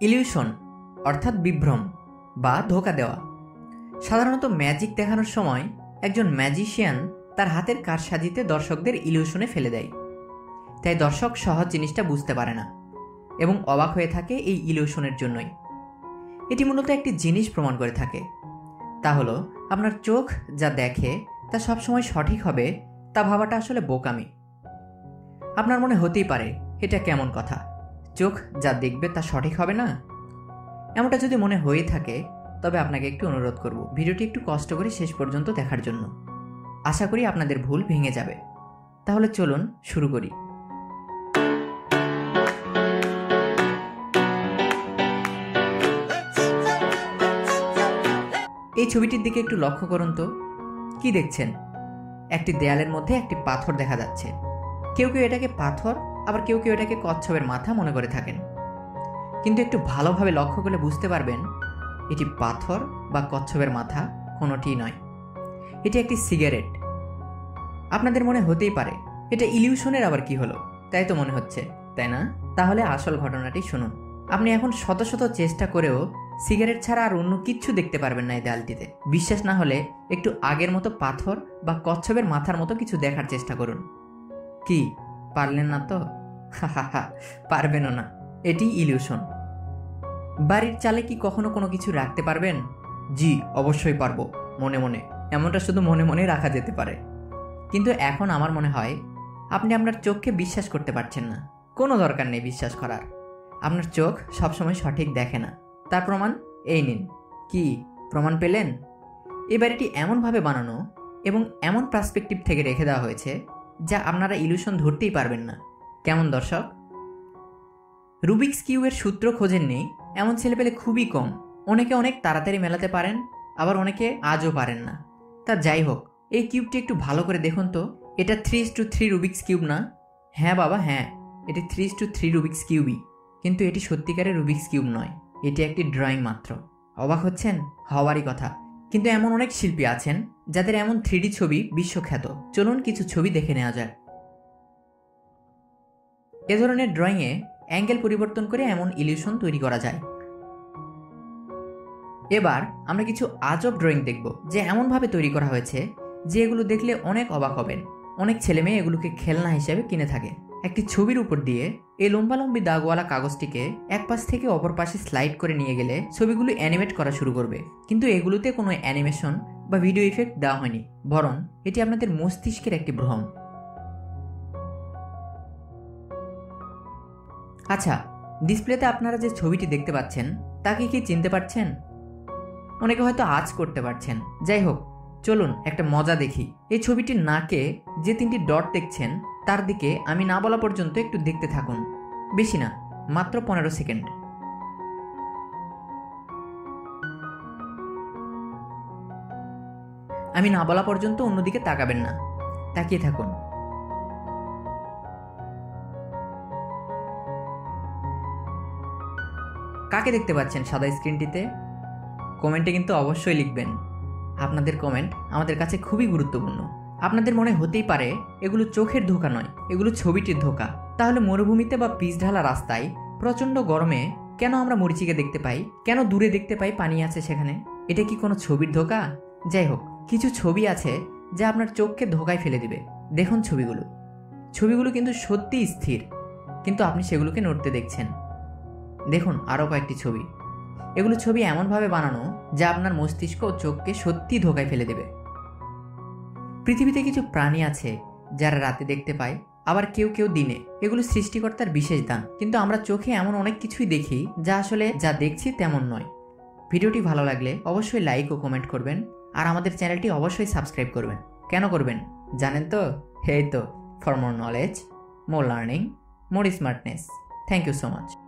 Illusion, অর্থাৎ বিভ্রম বা ধোকা দেওয়া। সাধারণত ম্যাজিক দেখানোর সময় একজন ম্যাজিশিয়ান তার হাতের কারসাজিতে দর্শকদের ইলিউশনে ফেলে দেয়। তাই দর্শক সহজ জিনিসটা বুঝতে পারে না এবং অবাক হয়ে থাকে এই ইলিউশনের জন্যই। এটি মূলত একটি জিনিস প্রমাণ করে থাকে। তা হলো, আপনার চোখ যা দেখে তা সবসময় সঠিক হবে তা ভাবাটা আসলে বোকামি। আপনার মনে হতেই পারে, এটা কেমন কথা? চোখ যা দেখবে তা সঠিক হবে না? এমনটা যদি মনে হয়ে থাকে, তবে আপনাকে একটু অনুরোধ করব ভিডিওটি একটু কষ্ট করে শেষ পর্যন্ত দেখার জন্য। আশা করি আপনাদের ভুল ভেঙে যাবে। তাহলে চলুন শুরু করি। এই ছবিটির দিকে একটু লক্ষ্য করুন তো। কি দেখছেন? একটি দেয়ালের মধ্যে একটি পাথর দেখা যাচ্ছে। কেউ কেউ এটাকে পাথর আবার কেউ কেউ এটাকে কচ্ছপের মাথা মনে করে থাকেন। কিন্তু একটু ভালোভাবে লক্ষ্য করলে বুঝতে পারবেন, এটি পাথর বা কচ্ছপের মাথা কোনোটিই নয়। এটি একটি সিগারেট। আপনাদের মনে হতেই পারে, এটা ইলিউশনের আবার কি হলো? তাই তো মনে হচ্ছে, তাই না? তাহলে আসল ঘটনাটি শুনুন। আপনি এখন শত শত চেষ্টা করেও সিগারেট ছাড়া আর অন্য কিচ্ছু দেখতে পারবেন না এই দেয়ালটিতে। বিশ্বাস না হলে একটু আগের মতো পাথর বা কচ্ছপের মাথার মতো কিছু দেখার চেষ্টা করুন। কি, পারলেন না তো? হা পারবেনও না। এটি ইলিউশন। বাড়ির চালে কি কখনো কোনো কিছু রাখতে পারবেন? জি, অবশ্যই পারব, মনে মনে। এমনটা শুধু মনে মনে রাখা যেতে পারে। কিন্তু এখন আমার মনে হয়, আপনি আপনার চোখকে বিশ্বাস করতে পারছেন না। কোনো দরকার নেই বিশ্বাস করার। আপনার চোখ সবসময় সঠিক দেখে না। তার প্রমাণ? এই নিন। কি, প্রমাণ পেলেন? এই বাড়িটি এমনভাবে বানানো এবং এমন পার্সপেক্টিভ থেকে রেখে দেওয়া হয়েছে, যা আপনারা ইলুশন ধরতেই পারবেন না। কেমন দর্শক? রুবিক্স কিউবের সূত্র খোঁজেন নেই, এমন ছেলেপেলে খুবই কম। অনেকে অনেক তাড়াতাড়ি মেলাতে পারেন, আবার অনেকে আজও পারেন না। তা যাই হোক, এই কিউবটি একটু ভালো করে দেখুন তো। এটা three two three Rubik's cube না? হ্যাঁ বাবা হ্যাঁ। এটি থ্রি টু থ্রি রুবিক্স কিউবই কিন্তু এটি সত্যিকারের রুবিক্স কিউব নয়। এটি একটি ড্রয়িং মাত্র। অবাক হচ্ছেন? হওয়ারই কথা। কিন্তু এমন অনেক শিল্পী আছেন, যাদের এমন থ্রিডি ছবি বিশ্বখ্যাত। চলুন কিছু ছবি দেখে নেওয়া যায় এ ধরনের ড্রয়িংয়ে অ্যাঙ্গেল পরিবর্তন করে এমন ইলিউশন তৈরি করা যায়। এবার আমরা কিছু আজব ড্রয়িং দেখব, যে এমনভাবে তৈরি করা হয়েছে, যে এগুলো দেখলে অনেক অবাক হবেন। অনেক ছেলেমেয়ে এগুলোকে খেলনা হিসেবে কিনে থাকে। একটি ছবির উপর দিয়ে এই লম্বালম্বি দাগওয়ালা কাগজটিকে এক পাশ থেকে অপর পাশে স্লাইড করে নিয়ে গেলে ছবিগুলো অ্যানিমেট করা শুরু করবে। কিন্তু এগুলোতে কোনো অ্যানিমেশন বা ভিডিও ইফেক্ট দেওয়া হয়নি, বরং এটি আপনাদের মস্তিষ্কের একটি ভ্রম। আচ্ছা ডিসপ্লেতে আপনারা যে ছবিটি দেখতে পাচ্ছেন তাকে কি চিনতে পারছেন? অনেকে হয়তো আজ করতে পারছেন। যাই হোক, চলুন একটা মজা দেখি। এই ছবিটির নাকে যে তিনটি ডট দেখছেন, তার দিকে আমি না বলা পর্যন্ত একটু দেখতে থাকুন। বেশি না, মাত্র পনেরো সেকেন্ড। আমি না বলা পর্যন্ত অন্যদিকে তাকাবেন না। তাকিয়ে থাকুন। কাকে দেখতে পাচ্ছেন সাদা স্ক্রিনটিতে? কমেন্টে কিন্তু অবশ্যই লিখবেন। আপনাদের কমেন্ট আমাদের কাছে খুবই গুরুত্বপূর্ণ। আপনাদের মনে হতেই পারে, এগুলো চোখের ধোকা নয়, এগুলো ছবিটির ধোকা। তাহলে মরুভূমিতে বা পিচ ঢালা রাস্তায় প্রচণ্ড গরমে কেন আমরা মরিচিকে দেখতে পাই? কেন দূরে দেখতে পাই পানি আছে সেখানে? এটা কি কোনো ছবির ধোকা? যাই হোক, কিছু ছবি আছে যা আপনার চোখকে ধোকায় ফেলে দিবে। দেখুন ছবিগুলো। ছবিগুলো কিন্তু সত্যিই স্থির, কিন্তু আপনি সেগুলোকে নড়তে দেখছেন। দেখুন আরও কয়েকটি ছবি। এগুলো ছবি এমনভাবে বানানো যা আপনার মস্তিষ্ক ও চোখকে সত্যি ধোকায় ফেলে দেবে। পৃথিবীতে কিছু প্রাণী আছে যারা রাতে দেখতে পায়, আবার কেউ কেউ দিনে। এগুলো সৃষ্টিকর্তার বিশেষ দান। কিন্তু আমরা চোখে এমন অনেক কিছুই দেখি যা আসলে যা দেখছি তেমন নয়। ভিডিওটি ভালো লাগলে অবশ্যই লাইক ও কমেন্ট করবেন আর আমাদের চ্যানেলটি অবশ্যই সাবস্ক্রাইব করবেন। কেন করবেন? জানেন তো? হেই তো। For more knowledge more learning more smartness thank you so much